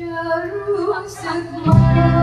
Canım sıkma